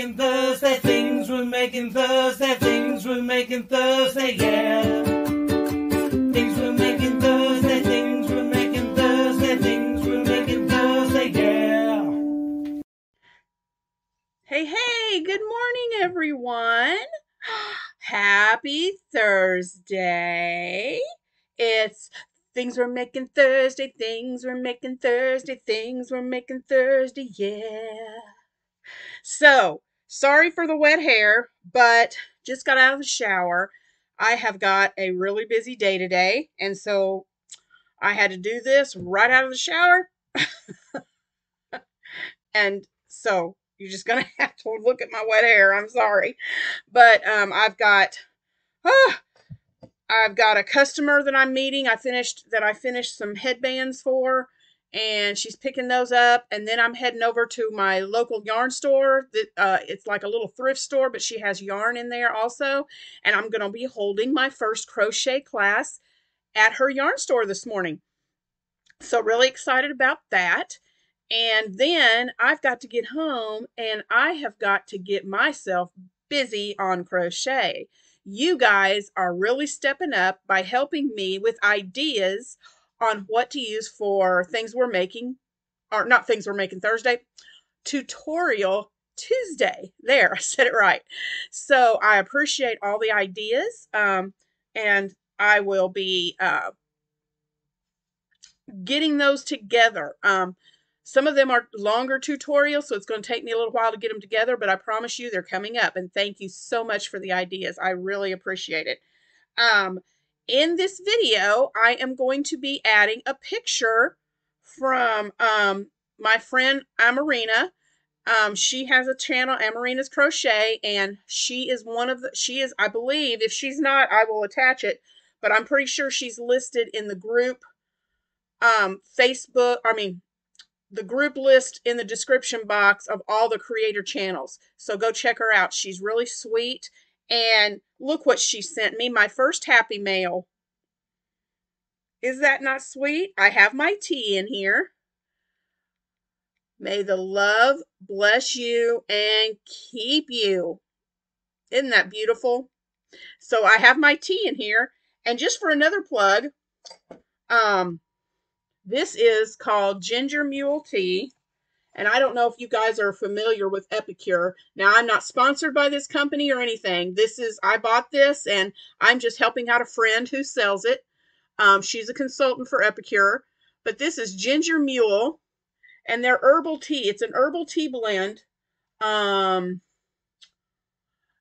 making Thursday. Things we're making Thursday. Things we're making Thursday. Yeah. Things we're making Thursday. Things we're making Thursday. Things we're making Thursday. Yeah. Hey, hey, good morning, everyone. Happy Thursday. It's things we're making Thursday, things we're making Thursday, things we're making Thursday, yeah. So, sorry for the wet hair, but just got out of the shower. I have got a really busy day today, and so I had to do this right out of the shower. and so you're just gonna have to look at my wet hair. I'm sorry, but um, I've got, ah, I've got a customer that I'm meeting. I finished that I finished some headbands for, and she's picking those up. And then I'm heading over to my local yarn store. That uh, it's like a little thrift store, but she has yarn in there also. And I'm gonna be holding my first crochet class at her yarn store this morning. So really excited about that. And then I've got to get home and I have got to get myself busy on crochet. You guys are really stepping up by helping me with ideas on what to use for things we're making, or not things we're making Thursday, tutorial Tuesday. There, I said it right. So I appreciate all the ideas. Um, and I will be uh, getting those together. Um, some of them are longer tutorials, so it's going to take me a little while to get them together, but I promise you they're coming up. And thank you so much for the ideas. I really appreciate it. Um, in this video, I am going to be adding a picture from um, my friend Amoreena. Um, she has a channel, Amoreena's Crochet, and she is one of the, she is, I believe, if she's not, I will attach it, but I'm pretty sure she's listed in the group um, Facebook, I mean, the group list in the description box of all the creator channels. So go check her out. She's really sweet. And look what she sent me my first happy mail. Is that not sweet? I have my tea in here. May the love bless you and keep you. Isn't that beautiful? So I have my tea in here. And just for another plug, um, this is called Ginger Mule Tea. And I don't know if you guys are familiar with Epicure. Now, I'm not sponsored by this company or anything. This is, I bought this and I'm just helping out a friend who sells it. Um, she's a consultant for Epicure. But this is Ginger Mule and their herbal tea. It's an herbal tea blend. Um,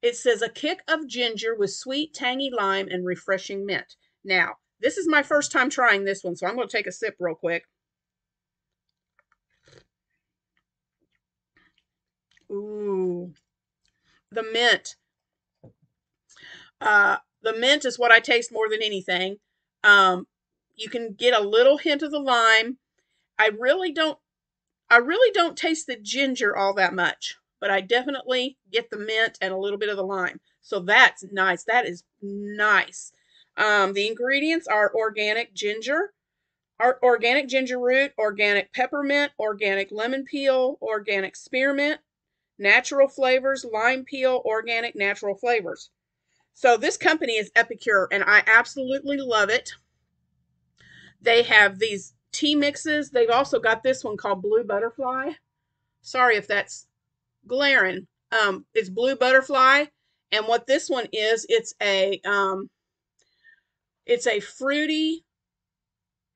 it says a kick of ginger with sweet, tangy lime and refreshing mint. Now, this is my first time trying this one, so I'm going to take a sip real quick. Ooh, the mint. Uh, the mint is what I taste more than anything. Um, you can get a little hint of the lime. I really don't, I really don't taste the ginger all that much, but I definitely get the mint and a little bit of the lime. So that's nice. That is nice. Um, the ingredients are organic ginger, organic ginger root, organic peppermint, organic lemon peel, organic spearmint, natural flavors, lime peel, organic natural flavors. So this company is Epicure, and I absolutely love it. They have these tea mixes. They've also got this one called Blue Butterfly. Sorry if that's glaring. Um, it's Blue Butterfly, and what this one is, it's a um, it's a fruity,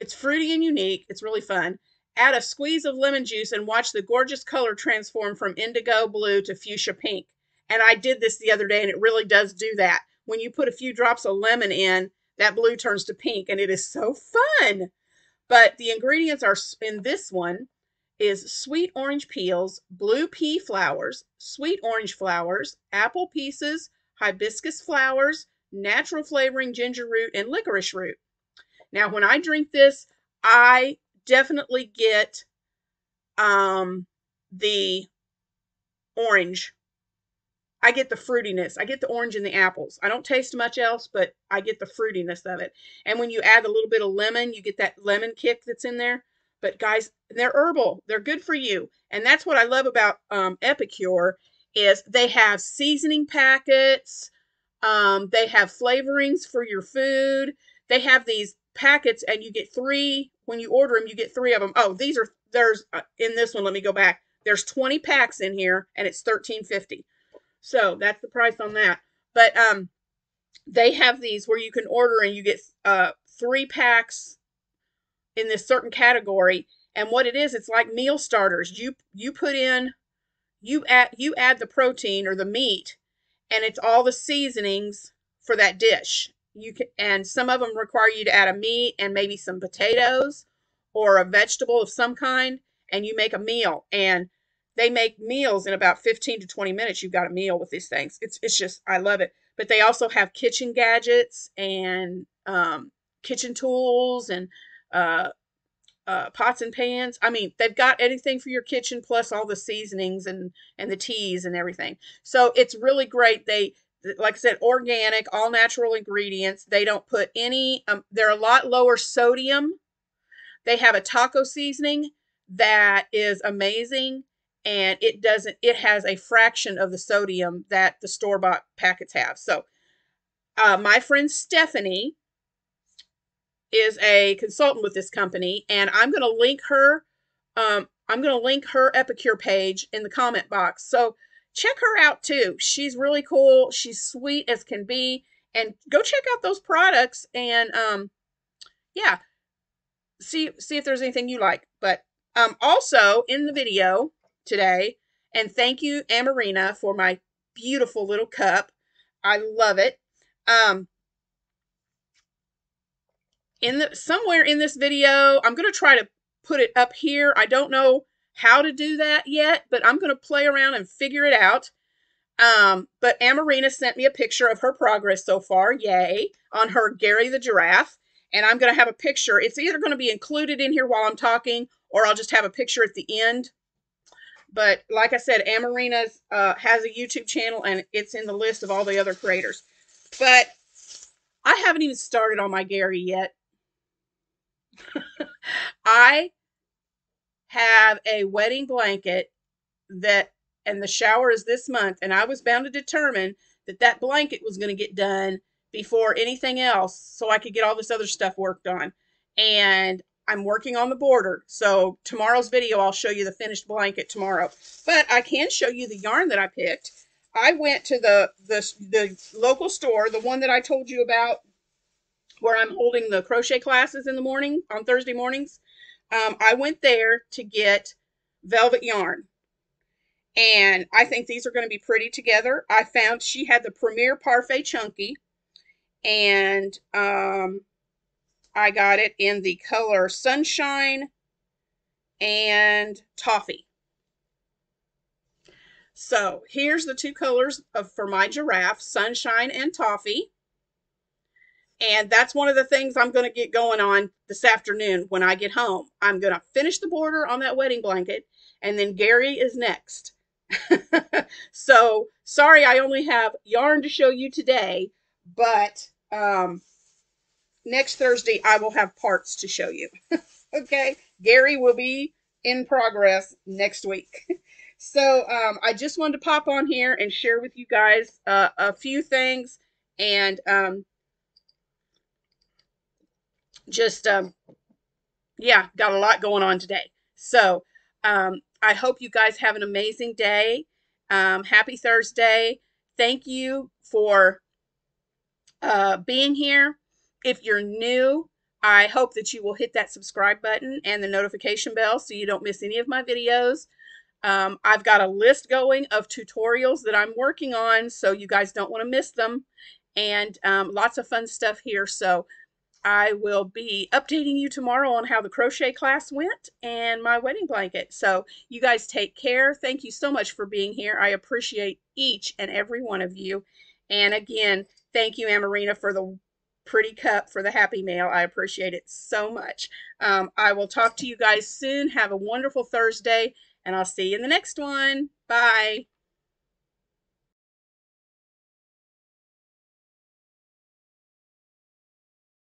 it's fruity and unique. It's really fun. Add a squeeze of lemon juice and watch the gorgeous color transform from indigo blue to fuchsia pink. And I did this the other day and it really does do that. When you put a few drops of lemon in, that blue turns to pink and it is so fun. But the ingredients are in this one is sweet orange peels, blue pea flowers, sweet orange flowers, apple pieces, hibiscus flowers, natural flavoring ginger root, and licorice root. Now, when I drink this, I definitely get um, the orange. I get the fruitiness. I get the orange and the apples. I don't taste much else, but I get the fruitiness of it. And when you add a little bit of lemon, you get that lemon kick that's in there. But guys, they're herbal. They're good for you. And that's what I love about um, Epicure is they have seasoning packets. Um, they have flavorings for your food. They have these packets, and you get three when you order them. You get three of them. Oh, these are there's uh, in this one. Let me go back. There's 20 packs in here, and it's 13.50. So that's the price on that. But um, they have these where you can order and you get uh three packs in this certain category. And what it is, it's like meal starters. You you put in you add you add the protein or the meat and it's all the seasonings for that dish. You can and some of them require you to add a meat and maybe some potatoes or a vegetable of some kind and you make a meal and they make meals in about 15 to 20 minutes you've got a meal with these things. It's it's just I love it. But they also have kitchen gadgets and um, kitchen tools and uh, uh, pots and pans. I mean, they've got anything for your kitchen plus all the seasonings and and the teas and everything. So it's really great. They like I said, organic, all natural ingredients. They don't put any. Um, they're a lot lower sodium. They have a taco seasoning that is amazing, and it doesn't. It has a fraction of the sodium that the store bought packets have. So, uh, my friend Stephanie is a consultant with this company, and I'm going to link her. Um, I'm going to link her Epicure page in the comment box. So check her out too. She's really cool. She's sweet as can be, and go check out those products. And um, yeah, see see if there's anything you like. But um, also in the video today, and thank you, Amoreena, for my beautiful little cup. I love it. Um, in the somewhere in this video, I'm to try to put it up here. I don't know how to do that yet, but I'm going to play around and figure it out. Um, but Amoreena sent me a picture of her progress so far, yay, on her Gary the Giraffe. And I'm going to have a picture. It's either going to be included in here while I'm talking, or I'll just have a picture at the end. But like I said, Amoreena uh, has a YouTube channel, and it's in the list of all the other creators. But I haven't even started on my Gary yet. I have a wedding blanket that, and the shower is this month, and I was bound to determine that that blanket was going to get done before anything else so I could get all this other stuff worked on. And I'm working on the border. So tomorrow's video, I'll show you the finished blanket tomorrow. But I can show you the yarn that I picked. I went to the, the, the local store, the one that I told you about where I'm holding the crochet classes in the morning on Thursday mornings. Um, I went there to get velvet yarn. And I think these are going to be pretty together. I found she had the Premier Parfait Chunky. And um, I got it in the color Sunshine and Toffee. So here's the two colors of, for my giraffe, Sunshine and Toffee. And that's one of the things I'm going to get going on this afternoon when I get home. I'm going to finish the border on that wedding blanket, and then Gary is next. so sorry I only have yarn to show you today, but um, next Thursday I will have parts to show you. okay, Gary will be in progress next week. so um, I just wanted to pop on here and share with you guys uh, a few things and um, just um, yeah, got a lot going on today. So um, I hope you guys have an amazing day. Um, happy Thursday. Thank you for uh, being here. If you're new, I hope that you will hit that subscribe button and the notification bell so you don't miss any of my videos. Um, I've got a list going of tutorials that I'm working on, so you guys don't want to miss them. And um, lots of fun stuff here. So I will be updating you tomorrow on how the crochet class went and my wedding blanket. So you guys take care. Thank you so much for being here. I appreciate each and every one of you. And again, thank you, Amoreena, for the pretty cup for the Happy Mail. I appreciate it so much. Um, I will talk to you guys soon. Have a wonderful Thursday, and I'll see you in the next one. Bye.